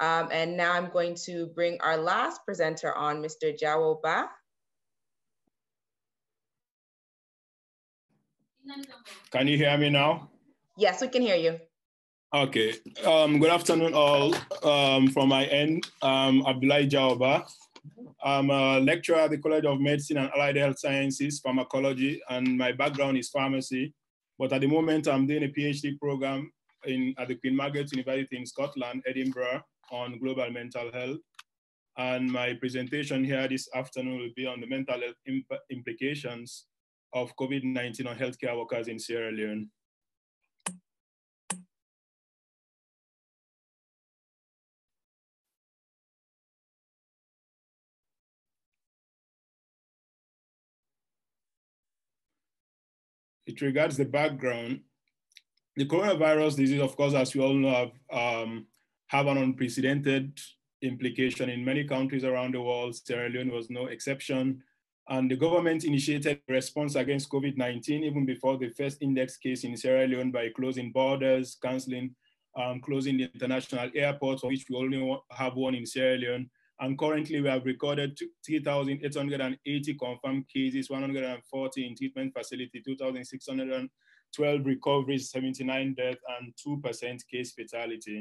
Um, and now I'm going to bring our last presenter on, Mr. Jawo Bah. Can you hear me now? Yes, we can hear you. Okay. Um, good afternoon, all. Um, from my end, um, Abdulai Jawo Bah. I'm a lecturer at the College of Medicine and Allied Health Sciences, Pharmacology, and my background is pharmacy. But at the moment, I'm doing a PhD program in, at the Queen Margaret University in Scotland, Edinburgh, on global mental health. And my presentation here this afternoon will be on the mental health imp implications of COVID-19 on healthcare workers in Sierra Leone. It regards the background. The coronavirus disease, of course, as we all know, have, um, have an unprecedented implication in many countries around the world. Sierra Leone was no exception. And the government initiated response against COVID-19 even before the first index case in Sierra Leone by closing borders, canceling, um, closing the international airports, which we only have one in Sierra Leone. And currently we have recorded 3,880 confirmed cases, 140 in treatment facility, 2,612 recoveries, 79 deaths, and 2% case fatality.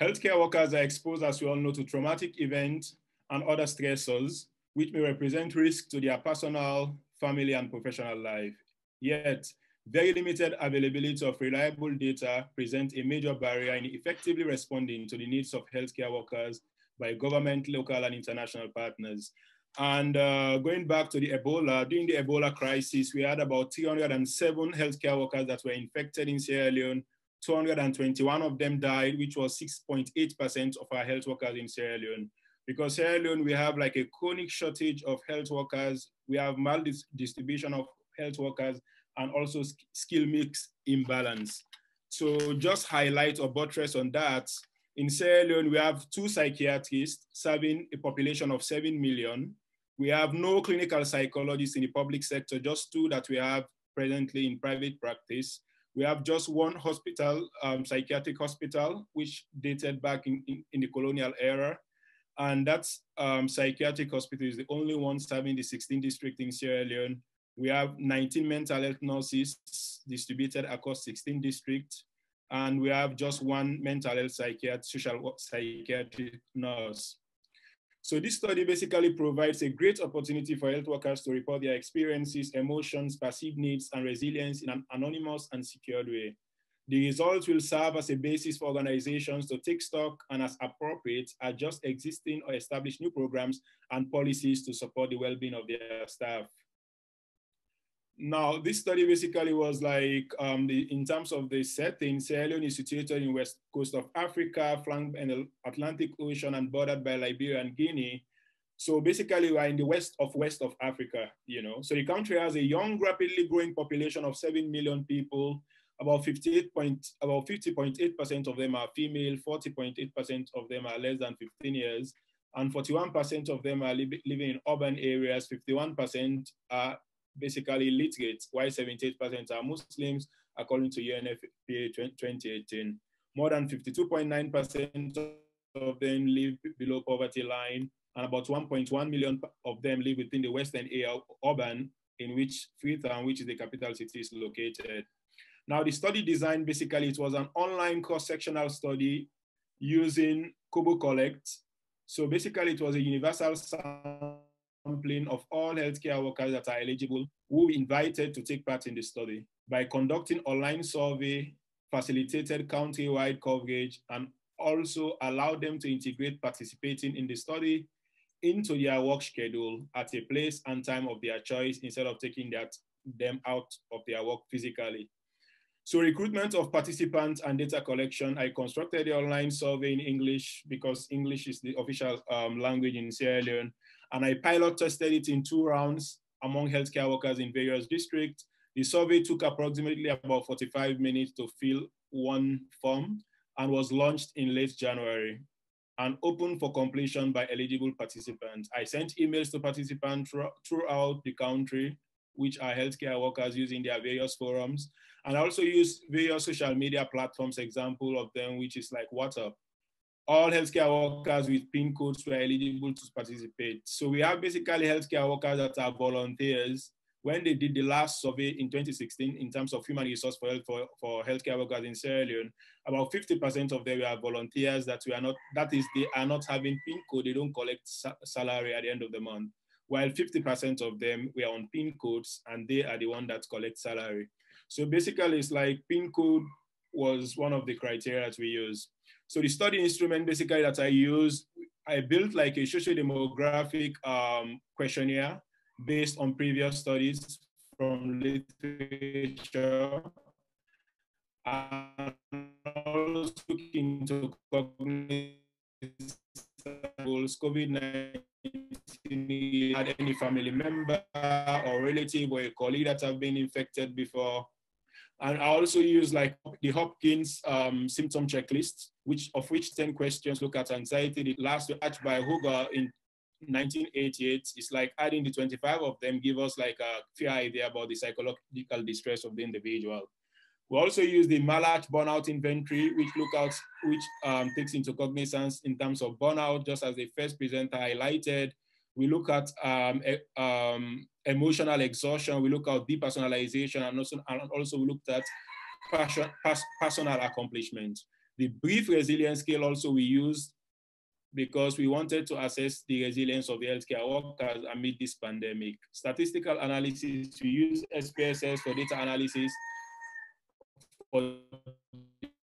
Healthcare workers are exposed, as we all know, to traumatic events and other stressors, which may represent risk to their personal, family, and professional life. Yet, very limited availability of reliable data presents a major barrier in effectively responding to the needs of healthcare workers by government, local, and international partners. And uh, going back to the Ebola, during the Ebola crisis, we had about 307 healthcare workers that were infected in Sierra Leone 221 of them died, which was 6.8% of our health workers in Sierra Leone. Because Sierra Leone, we have like a chronic shortage of health workers. We have maldistribution of health workers and also skill mix imbalance. So just highlight or buttress on that. In Sierra Leone, we have two psychiatrists serving a population of 7 million. We have no clinical psychologists in the public sector, just two that we have presently in private practice. We have just one hospital, um, psychiatric hospital, which dated back in, in, in the colonial era. And that um, psychiatric hospital is the only one serving the 16th district in Sierra Leone. We have 19 mental health nurses distributed across 16 districts. And we have just one mental health psychiatrist, social psychiatric nurse. So this study basically provides a great opportunity for health workers to report their experiences, emotions, perceived needs, and resilience in an anonymous and secured way. The results will serve as a basis for organizations to take stock and as appropriate, adjust existing or establish new programs and policies to support the well-being of their staff. Now, this study basically was like, um, the, in terms of the setting, Sierra Leone is situated in west coast of Africa, flanked by the Atlantic Ocean and bordered by Liberia and Guinea. So basically we're in the west of west of Africa, you know. So the country has a young, rapidly growing population of 7 million people. About 58 point, about 50.8% of them are female, 40.8% of them are less than 15 years, and 41% of them are li living in urban areas, 51% are basically literate, while 78% are Muslims, according to UNFPA 2018. More than 52.9% of them live below poverty line, and about 1.1 million of them live within the western area urban in which Freetown, which is the capital city, is located. Now, the study design, basically, it was an online cross-sectional study using Kobo Collect. So basically, it was a universal sampling of all healthcare workers that are eligible who were invited to take part in the study by conducting online survey, facilitated county-wide coverage, and also allowed them to integrate participating in the study into their work schedule at a place and time of their choice instead of taking that, them out of their work physically. So recruitment of participants and data collection, I constructed the online survey in English because English is the official um, language in Sierra Leone. And I pilot tested it in two rounds among healthcare workers in various districts. The survey took approximately about 45 minutes to fill one form and was launched in late January and open for completion by eligible participants. I sent emails to participants throughout the country which are healthcare workers using their various forums. And I also use various social media platforms, example of them, which is like WhatsApp. All healthcare workers with PIN codes were eligible to participate. So we have basically healthcare workers that are volunteers when they did the last survey in 2016 in terms of human resource for, for, for healthcare workers in Sierra Leone, about 50% of them were volunteers that we are not, that is, they are not having PIN code, they don't collect sa salary at the end of the month, while 50% of them were on PIN codes and they are the one that collect salary. So basically it's like PIN code was one of the criteria that we use. So the study instrument basically that I use, I built like a socio-demographic um, questionnaire based on previous studies from literature and also into COVID-19 had any family member or relative or a colleague that have been infected before. And I also use like the Hopkins um, symptom checklist, which of which 10 questions look at anxiety. The last by Huger in 1988 is like adding the 25 of them give us like a fair idea about the psychological distress of the individual. We also use the Maslach burnout inventory, which look out, which um, takes into cognizance in terms of burnout, just as the first presenter highlighted. We look at um, e um, emotional exhaustion. We look at depersonalization, and also, and also we looked at passion, pas personal accomplishment. The brief resilience scale also we used because we wanted to assess the resilience of the healthcare workers amid this pandemic. Statistical analysis, we use SPSS for data analysis for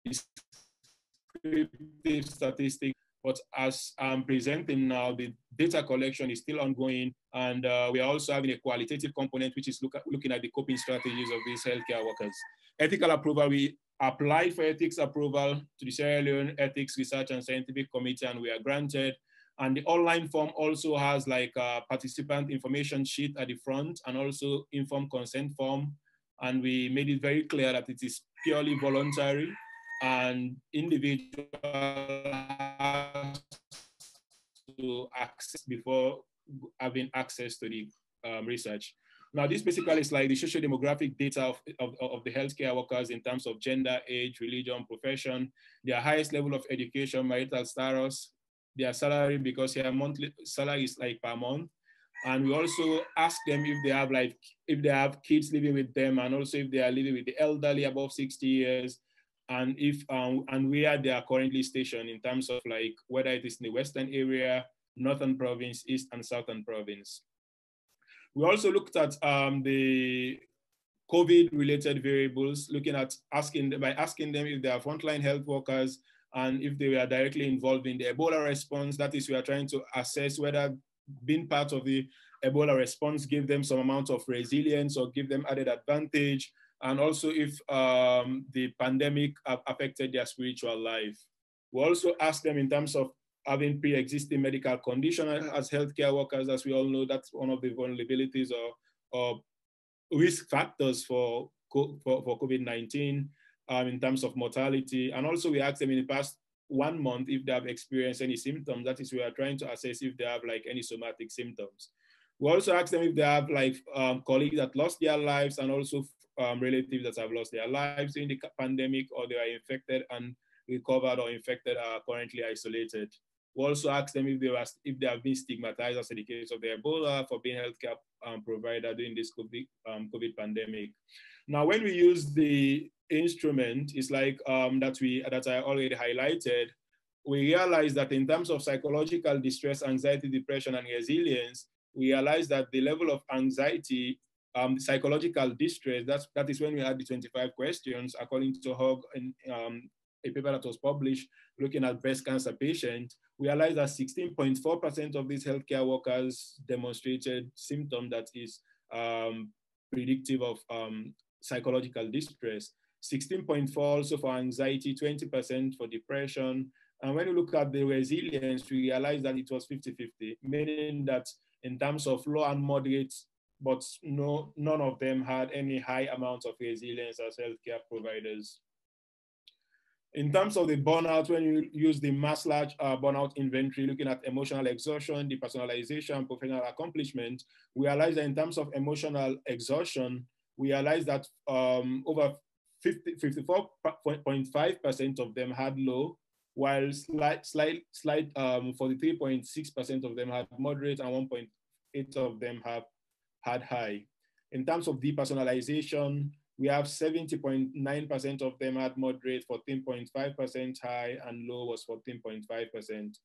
descriptive statistics. But as I'm presenting now, the data collection is still ongoing, and uh, we are also having a qualitative component, which is look at, looking at the coping strategies of these healthcare workers. Ethical approval, we applied for ethics approval to the Sierra Leone Ethics Research and Scientific Committee and we are granted. And the online form also has like a participant information sheet at the front and also informed consent form. And we made it very clear that it is purely voluntary and individual to access before having access to the um, research. Now, this basically is like the social demographic data of, of, of, the healthcare workers in terms of gender, age, religion, profession, their highest level of education, marital status, their salary, because their monthly salary is like per month. And we also ask them if they have like, if they have kids living with them and also if they are living with the elderly above 60 years and if, um, and where they are currently stationed in terms of like, whether it is in the Western area, Northern province, East and Southern province. We also looked at um, the COVID-related variables, looking at asking by asking them if they are frontline health workers and if they were directly involved in the Ebola response. That is, we are trying to assess whether being part of the Ebola response gave them some amount of resilience or give them added advantage, and also if um, the pandemic affected their spiritual life. We also asked them in terms of having pre-existing medical condition as healthcare workers, as we all know, that's one of the vulnerabilities or, or risk factors for, for, for COVID-19 um, in terms of mortality. And also we asked them in the past one month if they have experienced any symptoms. That is, we are trying to assess if they have like any somatic symptoms. We also asked them if they have like um, colleagues that lost their lives and also um, relatives that have lost their lives in the pandemic or they are infected and recovered or infected are currently isolated. We also asked them if they, were, if they have been stigmatized, as in the case of the Ebola, for being healthcare um, provider during this COVID, um, COVID pandemic. Now, when we use the instrument, it's like um, that we that I already highlighted. We realize that in terms of psychological distress, anxiety, depression, and resilience, we realize that the level of anxiety, um, psychological distress, that's, that is when we had the 25 questions, according to Hogg and um, a paper that was published looking at breast cancer patients, we realized that 16.4% of these healthcare workers demonstrated symptom that is um, predictive of um, psychological distress. 16.4 also for anxiety, 20% for depression. And when you look at the resilience, we realize that it was 50-50, meaning that in terms of low and moderate, but no, none of them had any high amounts of resilience as healthcare providers. In terms of the burnout, when you use the Maslach uh, burnout inventory, looking at emotional exhaustion, depersonalization, professional accomplishment, we realize that in terms of emotional exhaustion, we realize that um, over 54.5% of them had low, while slight, slight, slight um, 43.6% of them had moderate and 1.8 of them have had high. In terms of depersonalization, we have 70.9% of them had moderate, 14.5% high, and low was 14.5%.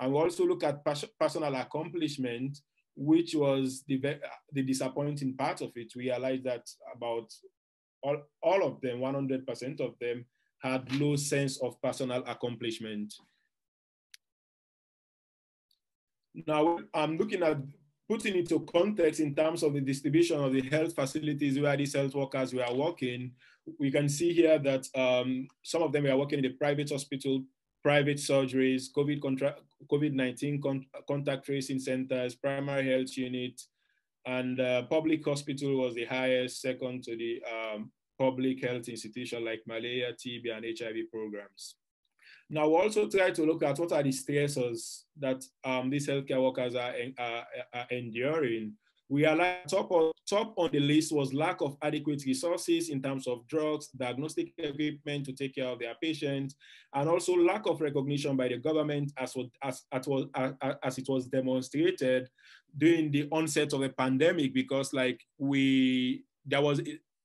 And we also look at personal accomplishment, which was the, the disappointing part of it. We realized that about all, all of them, 100% of them, had low sense of personal accomplishment. Now, I'm looking at putting into context in terms of the distribution of the health facilities where these health workers were working, we can see here that um, some of them were working in the private hospital, private surgeries, COVID COVID-19 con contact tracing centers, primary health unit, and uh, public hospital was the highest, second to the um, public health institution like malaria, TB, and HIV programs. Now, we also try to look at what are the stressors that um, these healthcare workers are, are, are enduring. We are like top, of, top on the list was lack of adequate resources in terms of drugs, diagnostic equipment to take care of their patients, and also lack of recognition by the government as, as, as, as it was demonstrated during the onset of the pandemic because like we, there was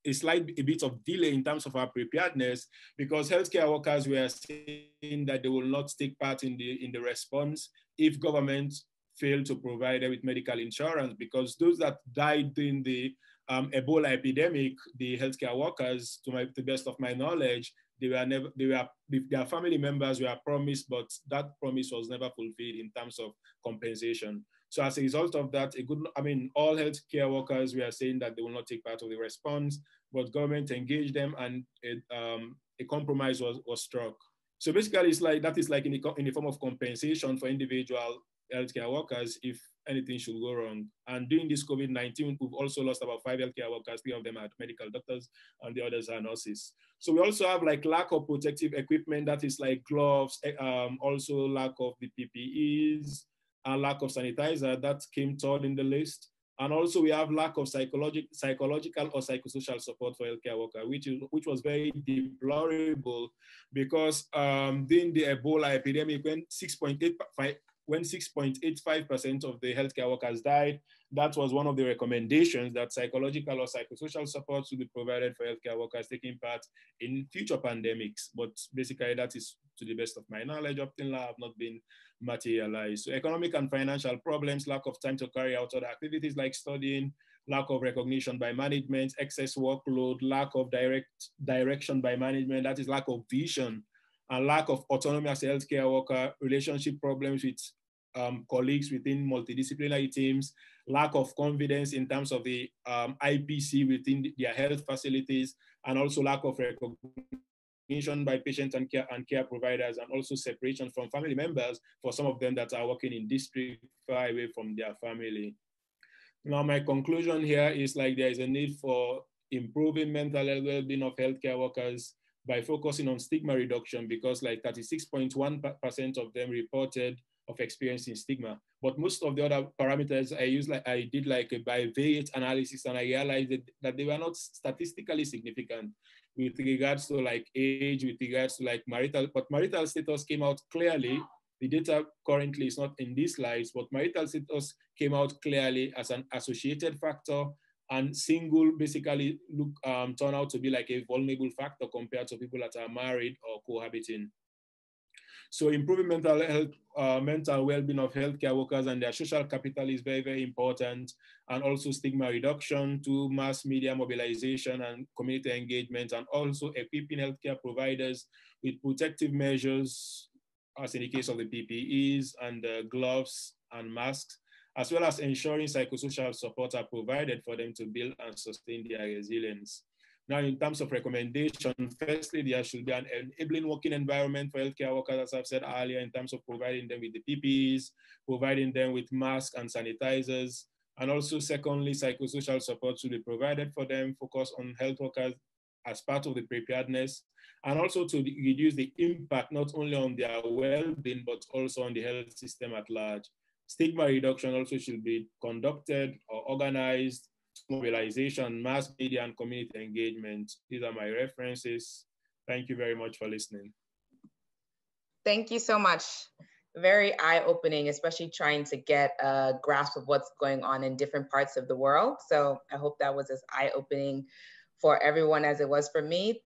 a slight a bit of delay in terms of our preparedness because healthcare workers were saying that they will not take part in the in the response if government fail to provide them with medical insurance because those that died during the um, Ebola epidemic, the healthcare workers, to, my, to the best of my knowledge, they were never, they were, their family members were promised, but that promise was never fulfilled in terms of compensation. So as a result of that, a good, I mean, all healthcare workers we are saying that they will not take part of the response, but government engaged them and it, um, a compromise was, was struck. So basically, it's like that is like in the, in the form of compensation for individual healthcare workers if anything should go wrong. And during this COVID-19, we've also lost about five healthcare workers. Three of them are medical doctors and the others are nurses. So we also have like lack of protective equipment that is like gloves, eh, um, also lack of the PPEs, and lack of sanitizer, that came third in the list. And also we have lack of psychologic, psychological or psychosocial support for healthcare workers, which, is, which was very deplorable because um, during the Ebola epidemic, when 6.85 when 6.85% of the healthcare workers died, that was one of the recommendations that psychological or psychosocial support should be provided for healthcare workers taking part in future pandemics. But basically, that is, to the best of my knowledge, up till now, I've not been materialized. So economic and financial problems, lack of time to carry out other activities like studying, lack of recognition by management, excess workload, lack of direct direction by management, that is lack of vision, and lack of autonomy as a healthcare worker, relationship problems with um, colleagues within multidisciplinary teams, lack of confidence in terms of the um, IPC within their health facilities, and also lack of recognition by patients and care, and care providers, and also separation from family members for some of them that are working in district far away from their family. Now, my conclusion here is like there is a need for improving mental well-being of healthcare workers by focusing on stigma reduction because like 36.1% of them reported of experiencing stigma. But most of the other parameters I used, like I did like a bivariate analysis and I realized that, that they were not statistically significant with regards to like age, with regards to like marital, but marital status came out clearly. The data currently is not in these slides, but marital status came out clearly as an associated factor and single basically look um, turn out to be like a vulnerable factor compared to people that are married or cohabiting. So improving mental health, uh, mental well-being of healthcare workers and their social capital is very, very important. And also stigma reduction to mass media mobilization and community engagement, and also equipping healthcare providers with protective measures, as in the case of the PPEs and gloves and masks, as well as ensuring psychosocial support are provided for them to build and sustain their resilience. Now, in terms of recommendation, firstly, there should be an enabling working environment for healthcare workers, as I've said earlier, in terms of providing them with the PPEs, providing them with masks and sanitizers. And also, secondly, psychosocial support should be provided for them, focus on health workers as part of the preparedness and also to reduce the impact not only on their well-being, but also on the health system at large. Stigma reduction also should be conducted or organized, mobilization, mass media, and community engagement. These are my references. Thank you very much for listening. Thank you so much. Very eye-opening, especially trying to get a grasp of what's going on in different parts of the world. So I hope that was as eye-opening for everyone as it was for me.